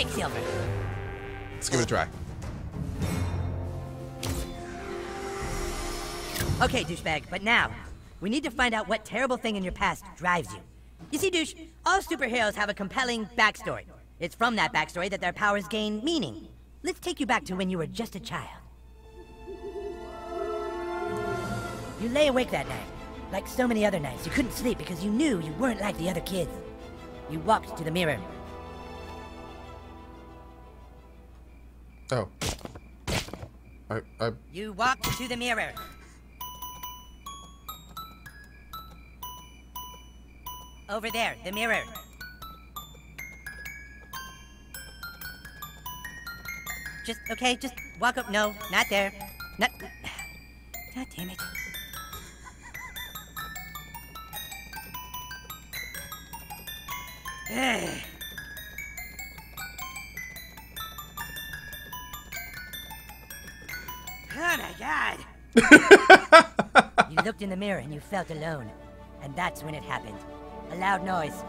Quicksilver. Let's give it a try. Okay, douchebag, but now, we need to find out what terrible thing in your past drives you. You see, douche, all superheroes have a compelling backstory. It's from that backstory that their powers gain meaning. Let's take you back to when you were just a child. You lay awake that night. Like so many other nights, you couldn't sleep because you knew you weren't like the other kids. You walked to the mirror. Oh. I, I, You walk to the mirror. Over there, the mirror. Just, okay, just walk up. No, not there. Not. God damn it. Ugh. Oh my god! you looked in the mirror and you felt alone. And that's when it happened. A loud noise.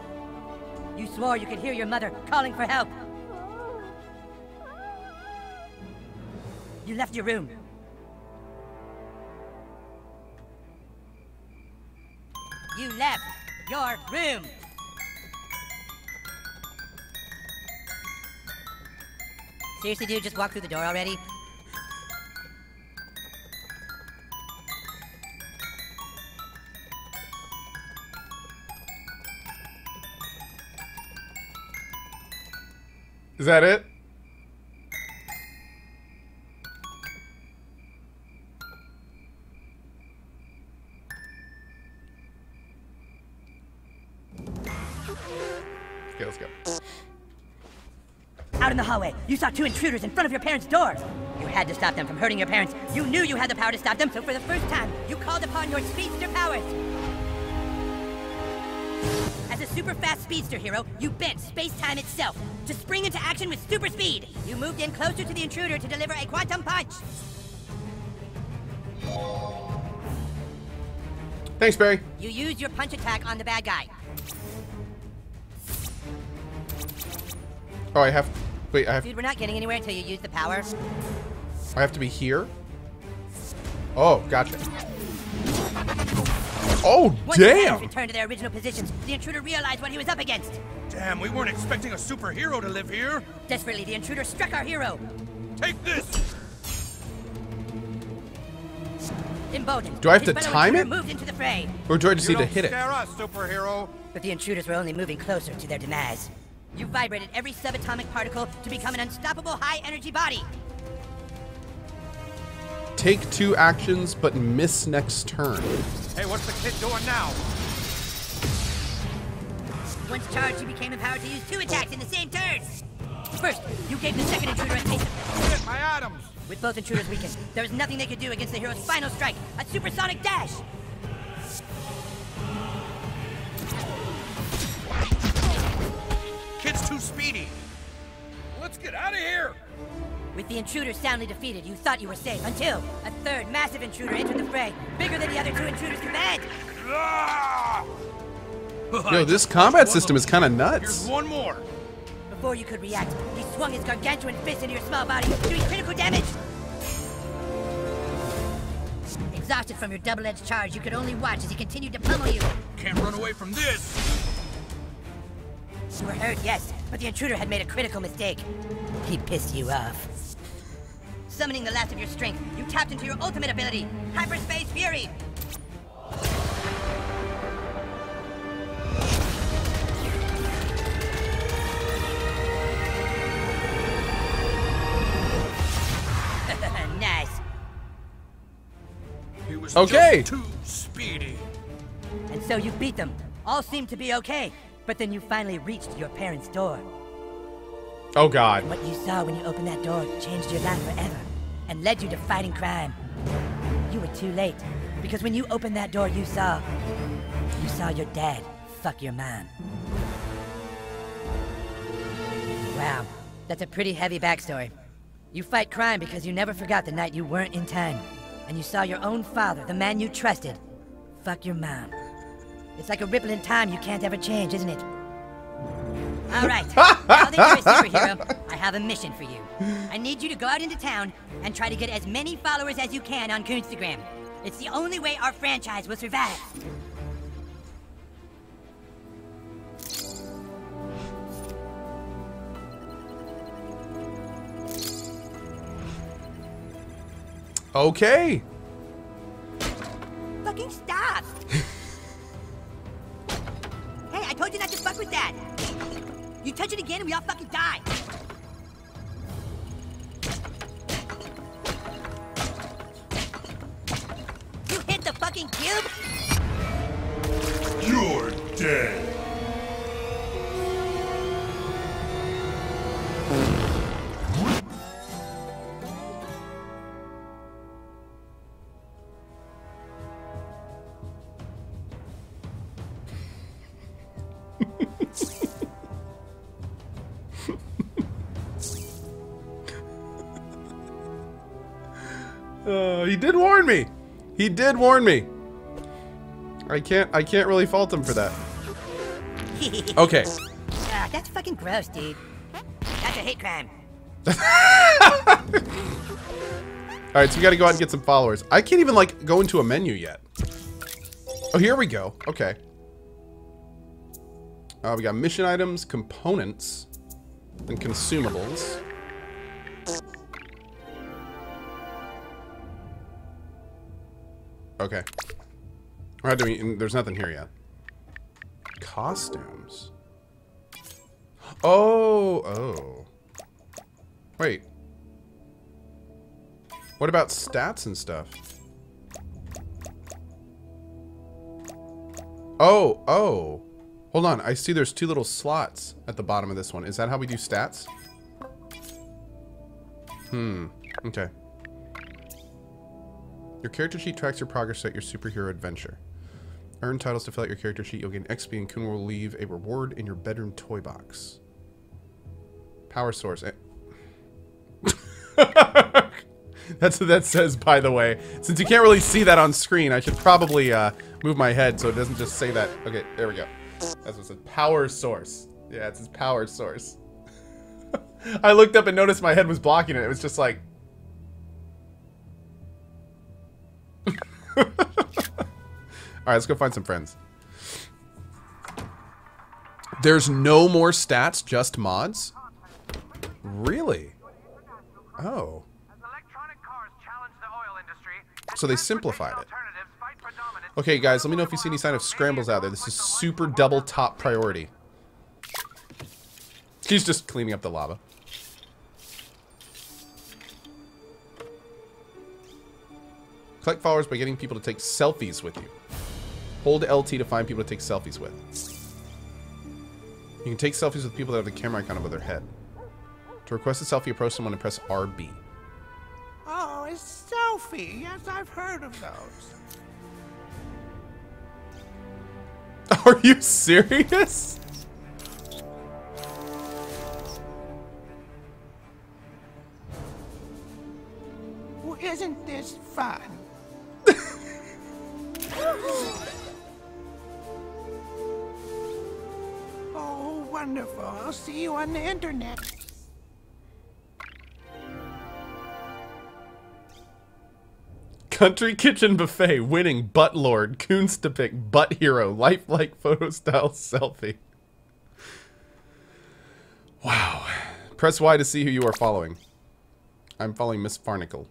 You swore you could hear your mother calling for help. You left your room. You left your room. Seriously, dude, just walk through the door already? Is that it? Okay, let's go. Out in the hallway, you saw two intruders in front of your parents' door. You had to stop them from hurting your parents. You knew you had the power to stop them, so for the first time, you called upon your speedster powers. As a super fast speedster hero, you bent space-time itself to spring into action with super speed. You moved in closer to the intruder to deliver a quantum punch. Thanks, Barry. You used your punch attack on the bad guy. Oh, I have. Wait, I have. Dude, we're not getting anywhere until you use the power. I have to be here. Oh, gotcha. Oh, Once the players damn! returned to their original positions, the intruder realized what he was up against. Damn, we weren't expecting a superhero to live here. Desperately, the intruder struck our hero. Take this! Emboldened. Do I have his to time it? Moved into the fray, Or do I just You need to don't hit it? scare us, superhero. but the intruders were only moving closer to their demise. You vibrated every subatomic particle to become an unstoppable high-energy body. Take two actions, but miss next turn. Hey, what's the kid doing now? Once charged, you became empowered to use two attacks in the same turn. First, you gave the second intruder a taste of... Shit, my atoms. With both intruders weakened, there was nothing they could do against the hero's final strike, a supersonic dash. Kid's too speedy. Let's get out of here. With the intruder soundly defeated, you thought you were safe until a third massive intruder entered the fray, bigger than the other two intruders combined. Ah! Yo, this combat system is kind of nuts. Here's one more. Before you could react, he swung his gargantuan fist into your small body, doing critical damage. Exhausted from your double-edged charge, you could only watch as he continued to pummel you. Can't run away from this. You were hurt, yes, but the intruder had made a critical mistake. He pissed you off. Summoning the last of your strength, you tapped into your ultimate ability, Hyperspace Fury. nice. He was Okay. just too speedy. And so you beat them. All seemed to be okay, but then you finally reached your parents' door. Oh god. What you saw when you opened that door changed your life forever and led you to fighting crime. You were too late because when you opened that door, you saw. You saw your dad fuck your mom. Wow, that's a pretty heavy backstory. You fight crime because you never forgot the night you weren't in time. And you saw your own father, the man you trusted, fuck your mom. It's like a ripple in time you can't ever change, isn't it? All right. now that you're a superhero, I have a mission for you. I need you to go out into town and try to get as many followers as you can on Coonstagram. It's the only way our franchise will survive. Okay. Fucking stop! with that! You touch it again and we all fucking die! You hit the fucking cube? You're dead. Uh, he did warn me. He did warn me. I can't. I can't really fault him for that. Okay. Ah, that's fucking gross, dude. That's a hate crime. All right, so we got to go out and get some followers. I can't even like go into a menu yet. Oh, here we go. Okay. Uh, we got mission items, components, and consumables. Okay. We, there's nothing here yet. Costumes. Oh, oh. Wait. What about stats and stuff? Oh, oh. Hold on, I see there's two little slots at the bottom of this one. Is that how we do stats? Hmm, okay. Your character sheet tracks your progress at your superhero adventure. Earn titles to fill out your character sheet. You'll gain XP and Coon will leave a reward in your bedroom toy box. Power source. Eh. That's what that says, by the way. Since you can't really see that on screen, I should probably uh, move my head so it doesn't just say that. Okay, there we go. That's what it says. Power source. Yeah, it says power source. I looked up and noticed my head was blocking it. It was just like... Alright, let's go find some friends. There's no more stats, just mods? Really? Oh. So they simplified it. Okay, guys, let me know if you see any sign of scrambles out there. This is super double top priority. He's just cleaning up the lava. Collect followers by getting people to take selfies with you. Hold LT to find people to take selfies with. You can take selfies with people that have the camera icon above their head. To request a selfie, approach someone and press RB. Oh, a selfie. Yes, I've heard of those. Are you serious? Well, isn't this fun? oh, wonderful. I'll see you on the internet. Country Kitchen Buffet winning Butt Lord, Coons to pick Butt Hero, lifelike photo style selfie. Wow. Press Y to see who you are following. I'm following Miss Farnicle.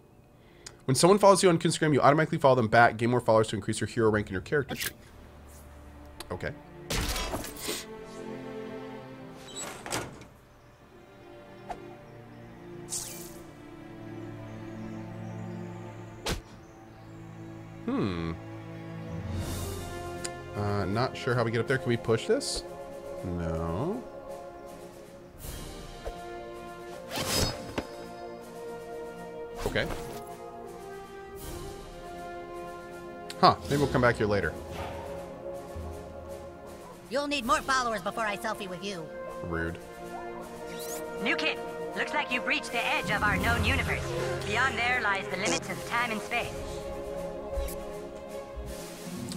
When someone follows you on Instagram, you automatically follow them back. Gain more followers to increase your hero rank in your character sheet. Okay. Hmm. Uh, not sure how we get up there. Can we push this? No. Okay. Huh. Maybe we'll come back here later. You'll need more followers before I selfie with you. Rude. New kid, looks like you've reached the edge of our known universe. Beyond there lies the limits of time and space.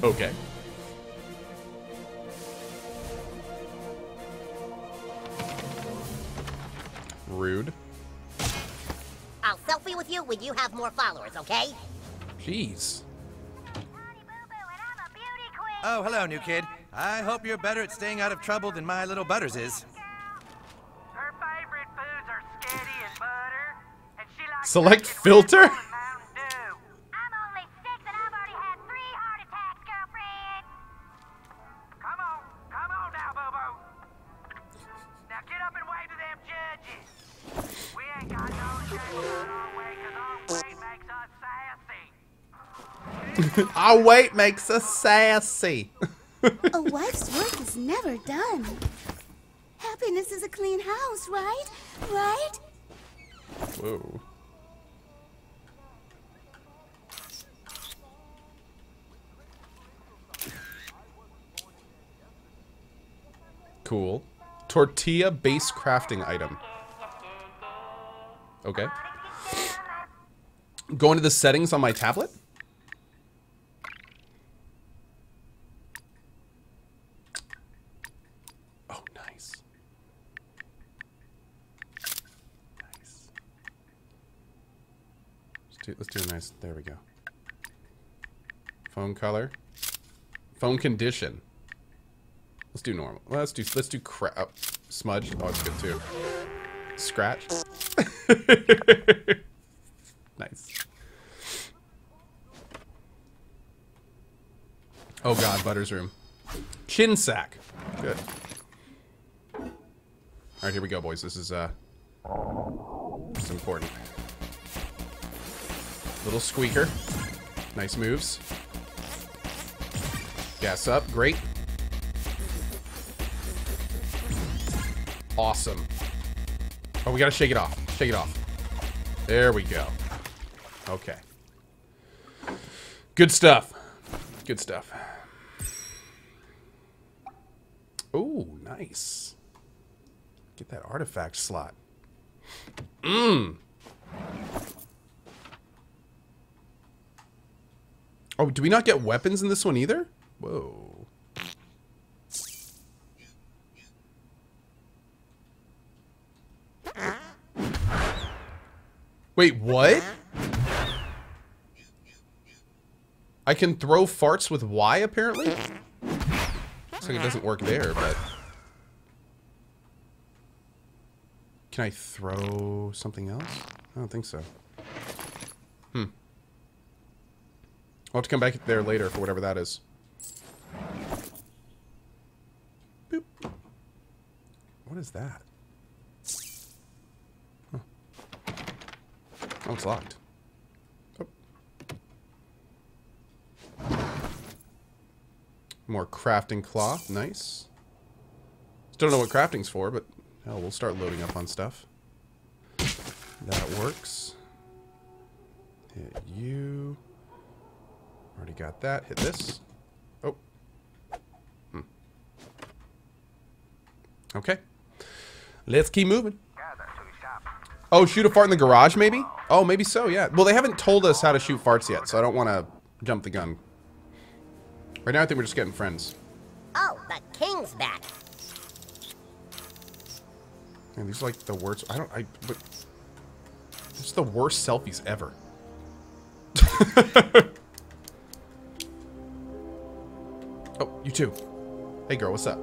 Okay. Rude. I'll selfie with you when you have more followers, okay? Jeez. Oh, hello, new kid. I hope you're better at staying out of trouble than my little Butters is. Her favorite foods are and butter, and she likes Select filter? Our weight makes us sassy. A wife's work is never done. Happiness is a clean house, right? Right? Whoa. Cool. Tortilla base crafting item. Okay. Go into the settings on my tablet. Oh, nice. Nice. Let's do, let's do a nice. There we go. Phone color. Phone condition. Let's do normal. Let's do let's do crap. oh, smudge. Oh, it's good too. Scratch. nice. Oh God, Butter's room. Chin sack. Good. All right, here we go, boys. This is uh, is important. Little squeaker. Nice moves. Gas up. Great. Awesome. Oh, we gotta shake it off. Shake it off. There we go. Okay. Good stuff. Good stuff. Oh, nice. Get that artifact slot. Mmm. Oh, do we not get weapons in this one either? Whoa. Wait, what? I can throw farts with Y, apparently? Looks like it doesn't work there, but... Can I throw something else? I don't think so. I'll have to come back there later for whatever that is. Boop. What is that? Huh. Oh, it's locked. Oh. More crafting cloth. Nice. Still don't know what crafting's for, but hell, we'll start loading up on stuff. That works. Hit you. Already got that. Hit this. Oh. Hmm. Okay. Let's keep moving. Oh, shoot a fart in the garage, maybe? Oh, maybe so, yeah. Well, they haven't told us how to shoot farts yet, so I don't want to jump the gun. Right now, I think we're just getting friends. Oh, the king's back. Man, these are like the worst. I don't. I. But, this is the worst selfies ever. oh, you too. Hey, girl, what's up?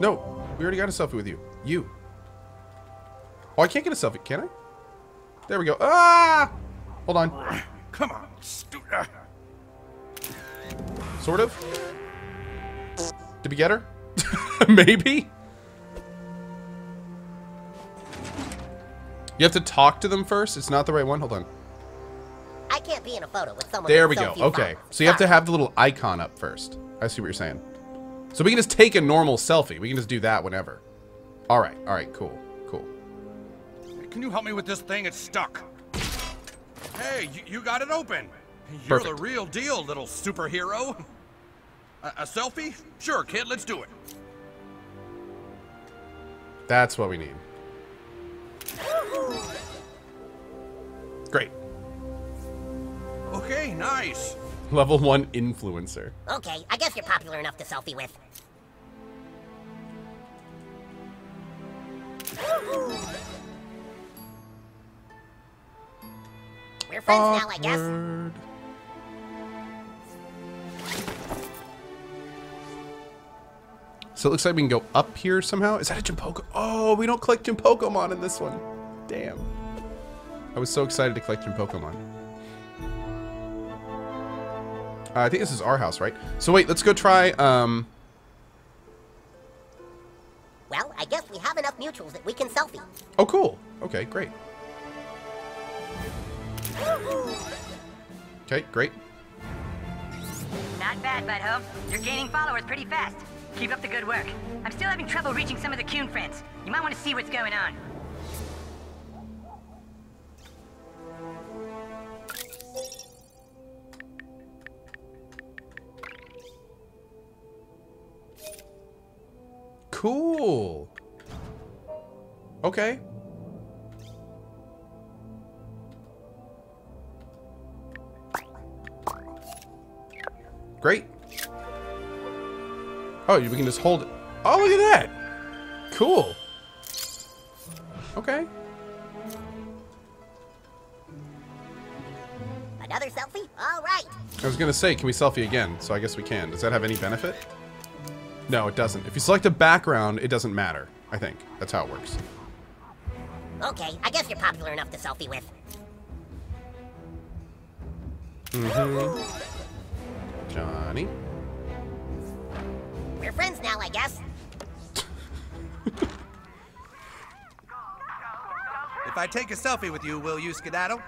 No, we already got a selfie with you. You. Oh, I can't get a selfie, can I? There we go. Ah! Hold on. Come on, stu- uh, Sort of. Did we get her? Maybe? You have to talk to them first? It's not the right one? Hold on. I can't be in a photo with someone. There we go. so few Okay. followers. So you have to have the little icon up first. I see what you're saying. So we can just take a normal selfie. We can just do that whenever. All right. All right. Cool. Cool. can you help me with this thing? It's stuck. Hey, you, you got it open. You're Perfect. the real deal, little superhero. A, a selfie? Sure, kid, let's do it. That's what we need. Great. Okay, nice. Level one influencer. Okay, I guess you're popular enough to selfie with. We're friends Awkward. now, I guess. So it looks like we can go up here somehow. Is that a Chinpoko? Oh, we don't collect Chinpokomon in this one. Damn. I was so excited to collect Chinpokomon. Pokemon. Uh, I think this is our house, right? So wait, let's go try, um... Well, I guess we have enough mutuals that we can selfie. Oh, cool. Okay, great. Okay, great. Not bad, Butthole. You're gaining followers pretty fast. Keep up the good work. I'm still having trouble reaching some of the Coon friends. You might want to see what's going on. Okay. Great. Oh, we can just hold it. Oh, look at that. Cool. Okay. Another selfie? All right. I was gonna say, can we selfie again? So I guess we can. Does that have any benefit? No, it doesn't. If you select a background, it doesn't matter. I think. That's how it works. Okay, I guess you're popular enough to selfie with. Mm-hmm. Johnny. We're friends now, I guess. If I take a selfie with you, will you skedaddle?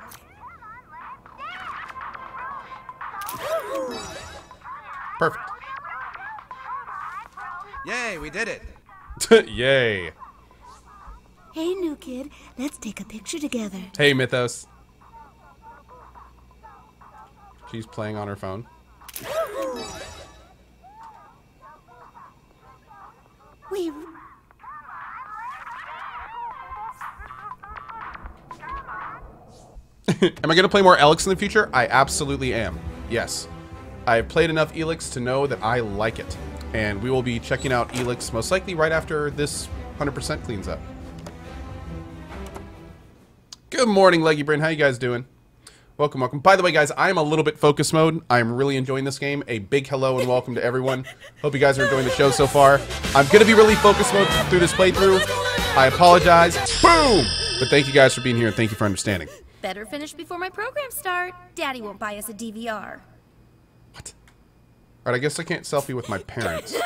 Perfect. Yay, we did it. Yay. Hey, new kid, let's take a picture together. Hey, Mythos. She's playing on her phone. We am I going to play more Elex in the future? I absolutely am. Yes. I've played enough Elex to know that I like it. And we will be checking out Elex most likely right after this 100% cleans up. Good morning, Leggy Brain. How you guys doing? Welcome, welcome. By the way, guys, I am a little bit focus mode. I'm really enjoying this game. A big hello and welcome to everyone. Hope you guys are enjoying the show so far. I'm going to be really focus mode through this playthrough. I apologize. Boom! But thank you guys for being here and thank you for understanding. Better finish before my program start. Daddy won't buy us a DVR. What? Alright, I guess I can't selfie with my parents.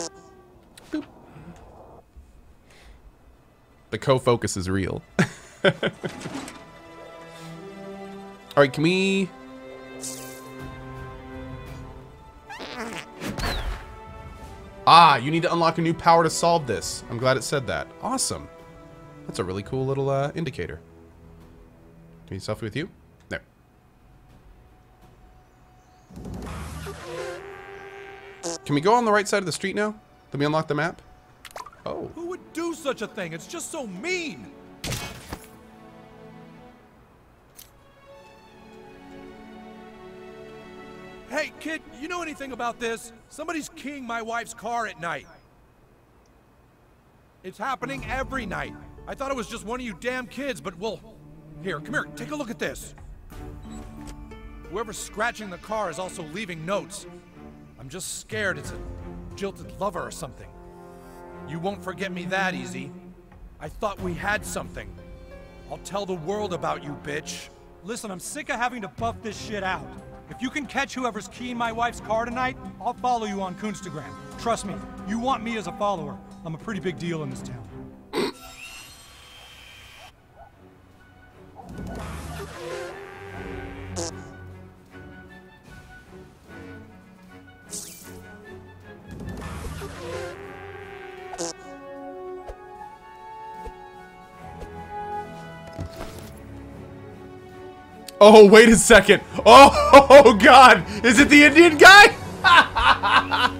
The co-focus is real. Alright, can we... Ah, you need to unlock a new power to solve this. I'm glad it said that. Awesome. That's a really cool little uh, indicator. Can you selfie with you? There. Can we go on the right side of the street now? Let me unlock the map. Oh. Do such a thing? It's just so mean. Hey, kid, you know anything about this? Somebody's keying my wife's car at night. It's happening every night. I thought it was just one of you damn kids, but well, here, come here, take a look at this. Whoever's scratching the car is also leaving notes. I'm just scared it's a jilted lover or something. You won't forget me that easy. I thought we had something. I'll tell the world about you, bitch. Listen, I'm sick of having to buff this shit out. If you can catch whoever's keying my wife's car tonight, I'll follow you on Coonstagram. Trust me, you want me as a follower. I'm a pretty big deal in this town. Oh, wait a second. Oh, oh God. Is it the Indian guy?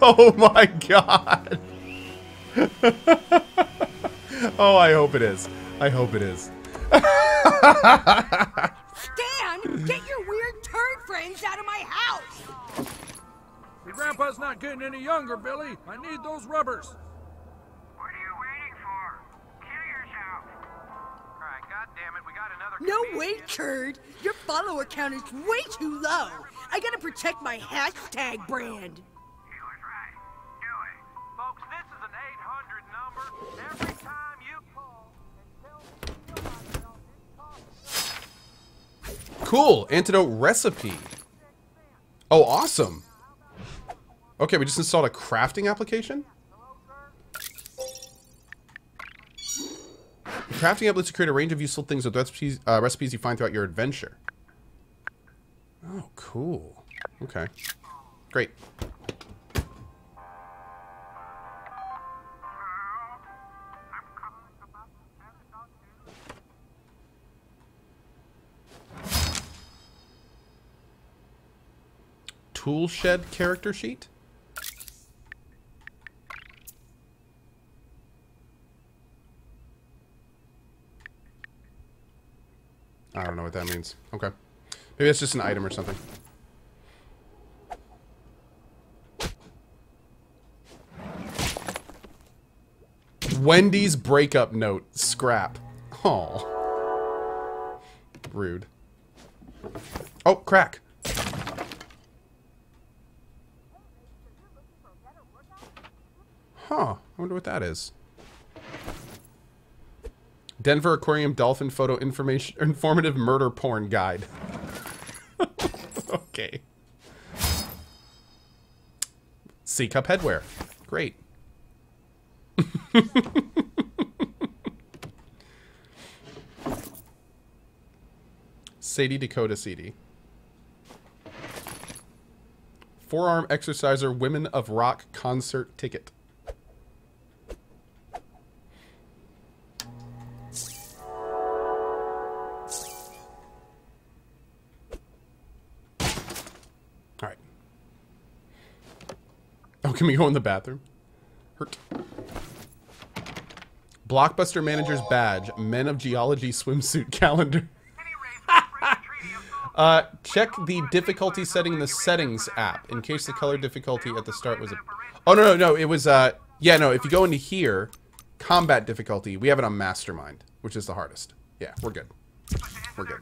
oh my God. oh, I hope it is. I hope it is. Stan, get your weird turd friends out of my house! Your grandpa's not getting any younger, Billy. I need those rubbers. No way, Turd. Your follower count is way too low. I gotta protect my hashtag brand. Folks, this is an 800 number. Every time you call and tell me Cool. Antidote recipe. Oh, awesome. Okay, we just installed a crafting application? Crafting app lets you create a range of useful things with recipes, uh, recipes you find throughout your adventure. Oh, cool. Okay. Great. Tool shed character sheet? I don't know what that means. Okay. Maybe that's just an item or something. Wendy's breakup note. Scrap. Oh. Rude. Oh, crack. Huh. I wonder what that is. Denver Aquarium Dolphin Photo Information Informative Murder Porn Guide. okay. C cup headwear. Great. Sadie Dakota CD. Forearm exerciser Women of Rock concert ticket. Can we go in the bathroom? Hurt. Blockbuster Manager's Badge, Men of Geology Swimsuit Calendar. uh, check the difficulty setting in the settings app in case the color difficulty at the start was a. Oh no no no! It was uh yeah no. If you go into here, combat difficulty, we have it on Mastermind, which is the hardest. Yeah, we're good. We're good.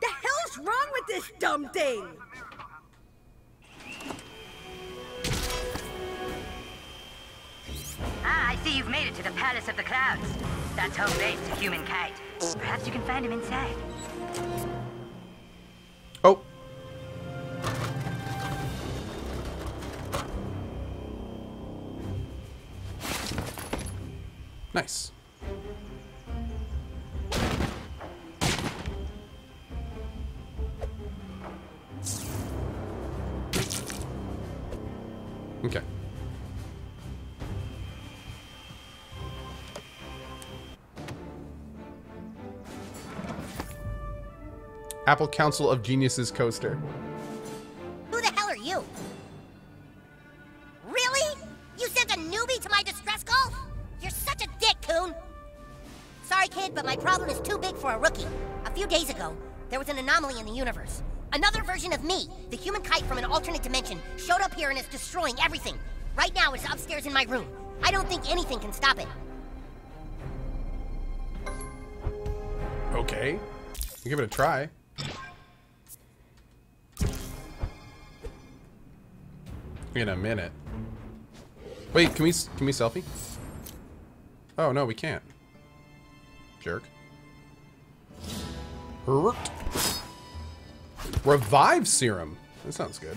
The hell's wrong with this dumb thing? Ah, I see you've made it to the Palace of the Clouds. That's home base to Human Kite. Perhaps you can find him inside. Oh. Nice. Okay. Apple Council of Geniuses coaster. Who the hell are you? Really? You sent a newbie to my distress call? You're such a dick, Coon. Sorry, kid, but my problem is too big for a rookie. A few days ago, there was an anomaly in the universe. Another version of me, the human kite from an alternate dimension, showed up here and is destroying everything. Right now, it's upstairs in my room. I don't think anything can stop it. Okay. Give it a try. In a minute. Wait, can we can we selfie? Oh no, we can't. Jerk. Revive serum. That sounds good.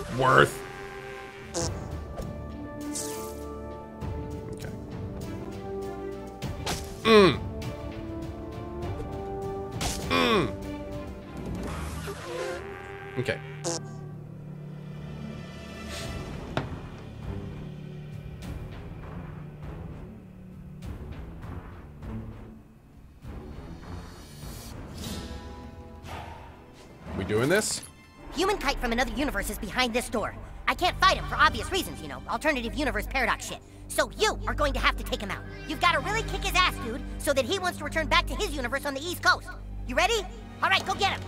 universe is behind this door. I can't fight him for obvious reasons, you know, alternative universe paradox shit. So you are going to have to take him out. You've got to really kick his ass, dude, so that he wants to return back to his universe on the East Coast. You ready? All right, go get him.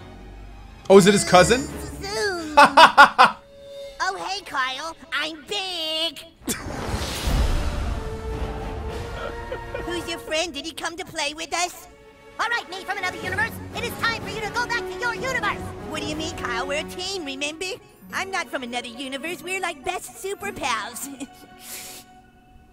Oh, is it his cousin? Zoom. oh, hey, Kyle. I'm big. Who's your friend? Did he come to play with us? All right, me from another universe. It is time for you to go back to your universe. What do you mean, Kyle? We're a team, remember? I'm not from another universe. We're like best super pals.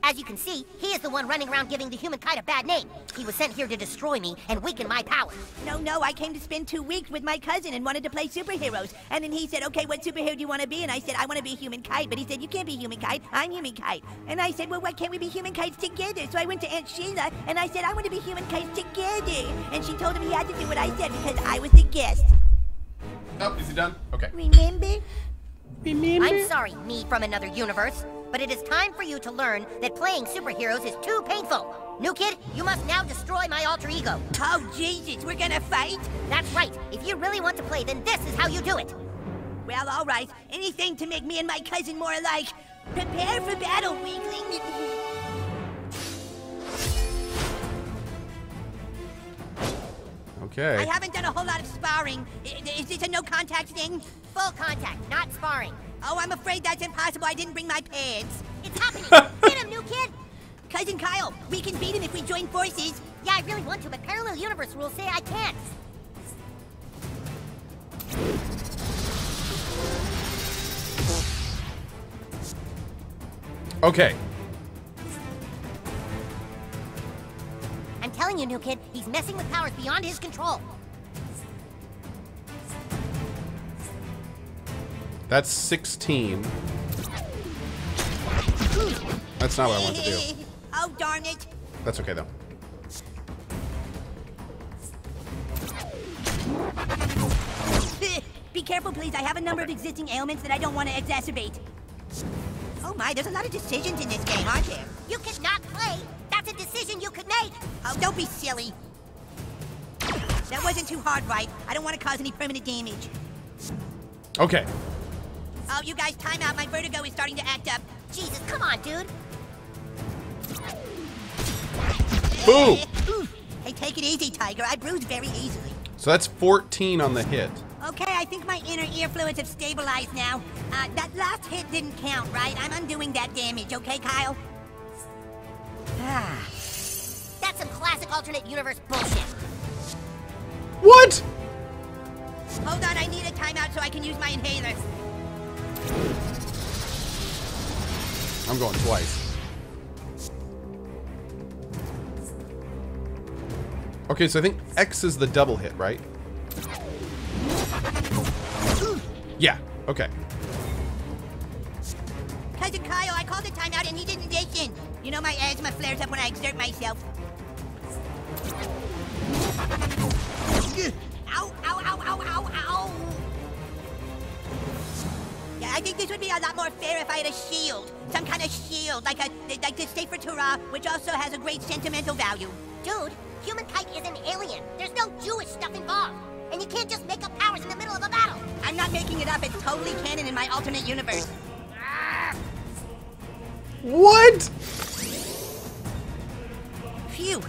As you can see, he is the one running around giving the human kite a bad name. He was sent here to destroy me and weaken my power. no, no, I came to spend two weeks with my cousin and wanted to play superheroes. And then he said, okay, what superhero do you want to be? And I said, I want to be human kite. But he said, you can't be human kite. I'm human kite. And I said, well, why can't we be human kites together? So I went to Aunt Sheila and I said, I want to be human kites together. And she told him he had to do what I said because I was the guest. Oh, is he done? Okay. Remember? Remember? I'm sorry, me from another universe, but it is time for you to learn that playing superheroes is too painful. New kid, you must now destroy my alter ego. Oh, Jesus, we're gonna fight? That's right. If you really want to play, then this is how you do it. Well, all right. Anything to make me and my cousin more alike. Prepare for battle, weakling. Okay. I haven't done a whole lot of sparring. I- Is this a no contact thing? Full contact, not sparring. Oh, I'm afraid that's impossible. I didn't bring my pads. It's happening. Get him, new kid. Cousin Kyle, we can beat him if we join forces. Yeah, I really want to, but parallel universe rules say I can't. Okay. Telling you, new kid, he's messing with powers beyond his control. That's 16. That's not what I want to do. oh, darn it. That's okay, though. Be careful, please. I have a number of existing ailments that I don't want to exacerbate. Oh my, there's a lot of decisions in this game, aren't there? You cannot play. That's a decision you could make. Oh, don't be silly. That wasn't too hard, right? I don't want to cause any permanent damage. Okay. Oh, you guys, time out. My vertigo is starting to act up. Jesus, come on, dude. Boom! Hey, take it easy, Tiger. I bruise very easily. So that's 14 on the hit. Okay, I think my inner ear fluids have stabilized now. Uh, that last hit didn't count, right? I'm undoing that damage, okay, Kyle? Ah. That's some classic alternate universe bullshit. What? Hold on, I need a timeout so I can use my inhaler. I'm going twice. Okay, so I think X is the double hit, right? Yeah, okay. Cousin Kyle, I called a timeout and he didn't listen. You know my asthma flares up when I exert myself. Ow, ow, ow, ow, ow, ow. Yeah, I think this would be a lot more fair if I had a shield. Some kind of shield, like a like the Sefer Torah, which also has a great sentimental value. Dude, human kite is an alien. There's no Jewish stuff involved. And you can't just make up powers in the middle of a battle. I'm not making it up, it's totally canon in my alternate universe. What? Phew.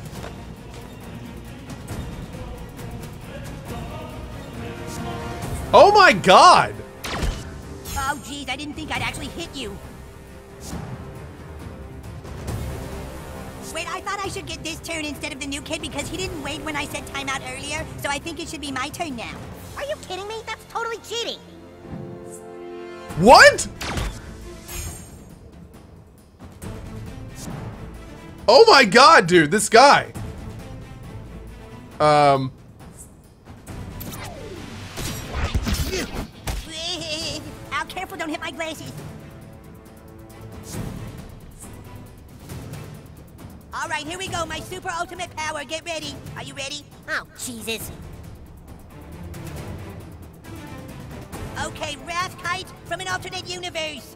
Oh my god! Oh, geez, I didn't think I'd actually hit you. Wait, I thought I should get this turn instead of the new kid because he didn't wait when I said timeout earlier, so I think it should be my turn now. Are you kidding me? That's totally cheating. What? Oh my god, dude, this guy. Um, hit my glasses. All right, here we go, my super ultimate power. Get ready. Are you ready? Oh, Jesus. Okay, Wrath Kite from an alternate universe.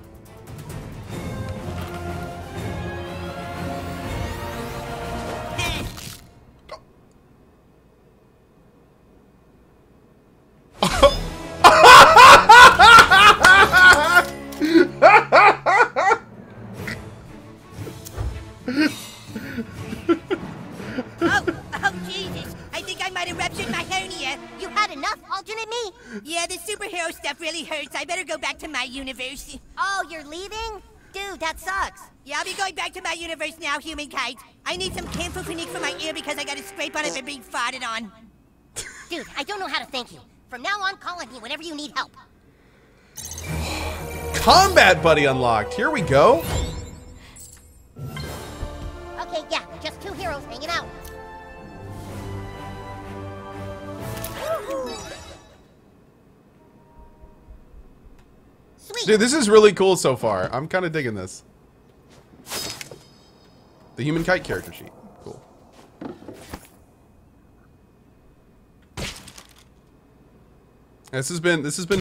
Universe. Oh, you're leaving? Dude, that sucks. Yeah, I'll be going back to my universe now, human kite. I need some Campho-Phenique for my ear because I got a scrape on it for being farted on. Dude, I don't know how to thank you. From now on, call on me whenever you need help. Combat buddy unlocked. Here we go. Okay, yeah, just two heroes hanging out. Dude, this is really cool so far. I'm kind of digging this. The human kite character sheet. Cool. This has been this has been